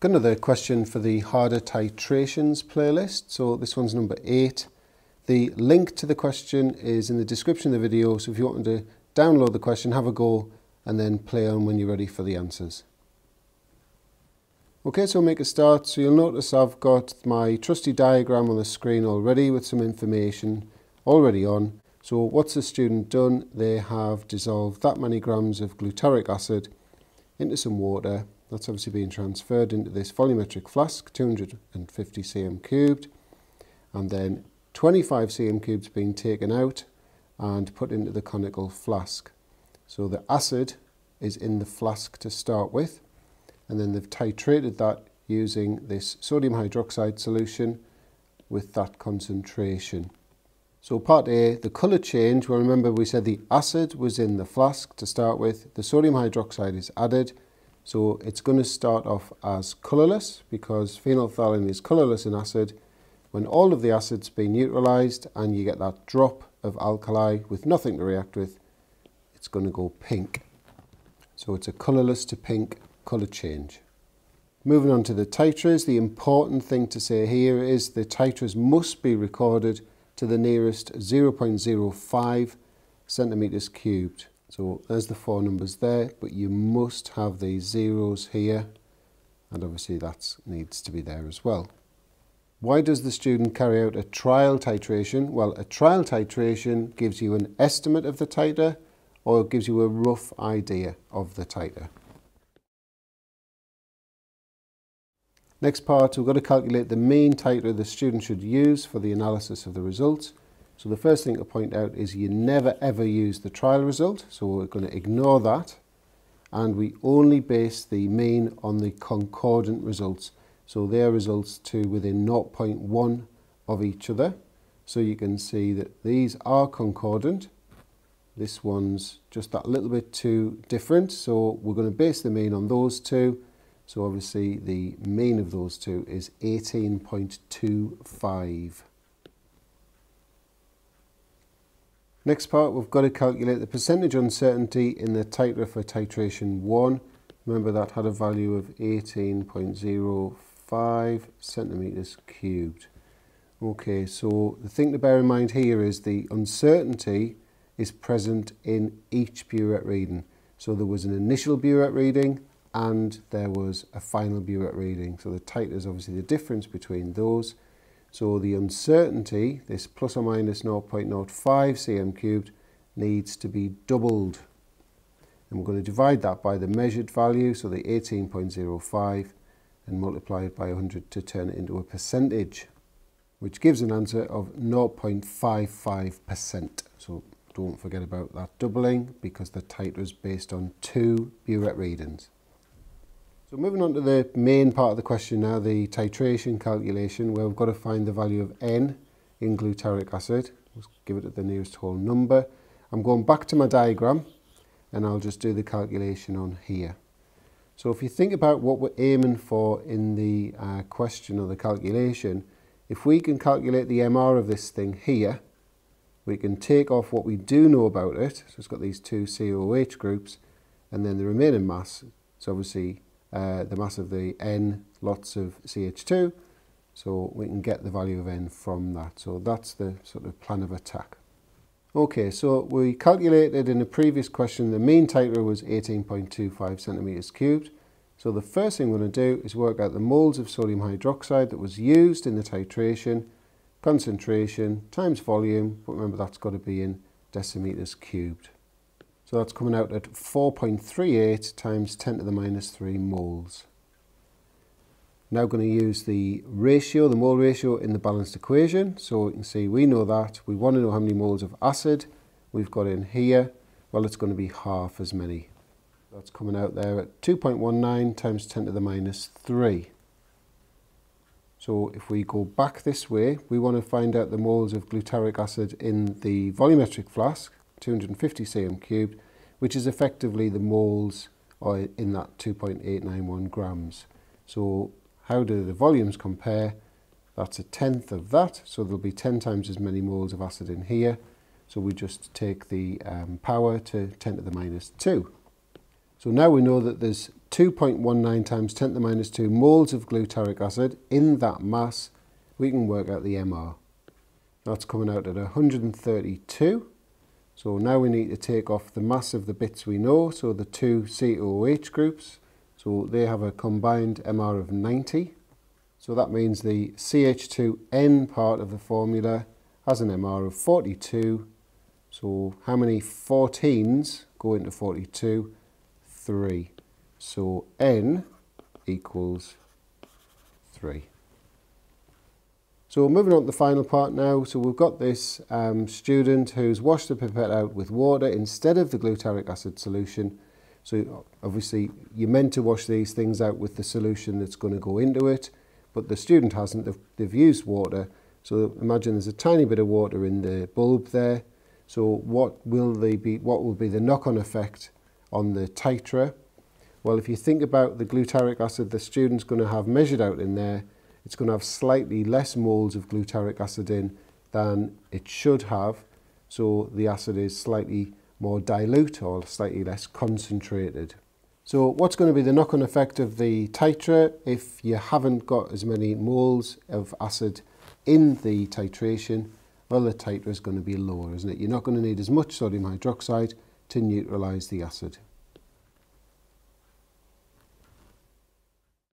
Got another question for the harder titrations playlist. So this one's number eight. The link to the question is in the description of the video. So if you want to download the question, have a go and then play on when you're ready for the answers. Okay, so make a start. So you'll notice I've got my trusty diagram on the screen already with some information already on. So what's the student done? They have dissolved that many grams of glutaric acid into some water that's obviously being transferred into this volumetric flask, 250 cm cubed, and then 25 cm cubes being taken out and put into the conical flask. So the acid is in the flask to start with, and then they've titrated that using this sodium hydroxide solution with that concentration. So part A, the colour change, well remember we said the acid was in the flask to start with, the sodium hydroxide is added, so it's going to start off as colourless because phenolphthalein is colourless in acid. When all of the acid's been neutralised and you get that drop of alkali with nothing to react with, it's going to go pink. So it's a colourless to pink colour change. Moving on to the titers, the important thing to say here is the titers must be recorded to the nearest 0.05 centimetres cubed. So there's the four numbers there, but you must have these zeros here, and obviously that needs to be there as well. Why does the student carry out a trial titration? Well, a trial titration gives you an estimate of the titer, or gives you a rough idea of the titer. Next part, we've got to calculate the mean titer the student should use for the analysis of the results. So the first thing to point out is you never ever use the trial result. So we're going to ignore that. And we only base the mean on the concordant results. So their results to within 0.1 of each other. So you can see that these are concordant. This one's just that little bit too different. So we're going to base the mean on those two. So obviously the mean of those two is 18.25. Next part, we've got to calculate the percentage uncertainty in the titer for titration 1. Remember that had a value of 18.05 centimetres cubed. Okay, so the thing to bear in mind here is the uncertainty is present in each burette reading. So there was an initial burette reading and there was a final burette reading. So the titer is obviously the difference between those. So the uncertainty, this plus or minus 0.05 cm cubed, needs to be doubled. And we're going to divide that by the measured value, so the 18.05, and multiply it by 100 to turn it into a percentage, which gives an answer of 0.55%. So don't forget about that doubling because the titer is based on two burette readings. So moving on to the main part of the question now, the titration calculation, where we've got to find the value of N in glutaric acid. Let's give it the nearest whole number. I'm going back to my diagram and I'll just do the calculation on here. So if you think about what we're aiming for in the uh, question or the calculation, if we can calculate the MR of this thing here, we can take off what we do know about it, so it's got these two COH groups, and then the remaining mass, so obviously uh, the mass of the N lots of CH2. So we can get the value of N from that. So that's the sort of plan of attack. Okay, so we calculated in the previous question the mean titer was 18.25 centimeters cubed. So the first thing we're going to do is work out the moles of sodium hydroxide that was used in the titration, concentration times volume, but remember that's got to be in decimeters cubed. So that's coming out at 4.38 times 10 to the minus 3 moles. Now going to use the ratio, the mole ratio in the balanced equation. So we can see we know that. We want to know how many moles of acid we've got in here. Well, it's going to be half as many. That's coming out there at 2.19 times 10 to the minus 3. So if we go back this way, we want to find out the moles of glutaric acid in the volumetric flask. 250 cm cubed, which is effectively the moles in that 2.891 grams. So how do the volumes compare? That's a tenth of that, so there'll be 10 times as many moles of acid in here. So we just take the um, power to 10 to the minus 2. So now we know that there's 2.19 times 10 to the minus 2 moles of glutaric acid in that mass, we can work out the MR. That's coming out at 132. So now we need to take off the mass of the bits we know, so the two COOH groups. So they have a combined MR of 90. So that means the CH2N part of the formula has an MR of 42. So how many 14s go into 42? 3. So N equals 3. So we're moving on to the final part now. So we've got this um, student who's washed the pipette out with water instead of the glutaric acid solution. So obviously you're meant to wash these things out with the solution that's going to go into it, but the student hasn't. They've, they've used water. So imagine there's a tiny bit of water in the bulb there. So what will they be? What will be the knock-on effect on the titra? Well, if you think about the glutaric acid the student's going to have measured out in there, it's going to have slightly less moles of glutaric acid in than it should have. So the acid is slightly more dilute or slightly less concentrated. So what's going to be the knock-on effect of the titrate if you haven't got as many moles of acid in the titration? Well, the titrate is going to be lower, isn't it? You're not going to need as much sodium hydroxide to neutralise the acid.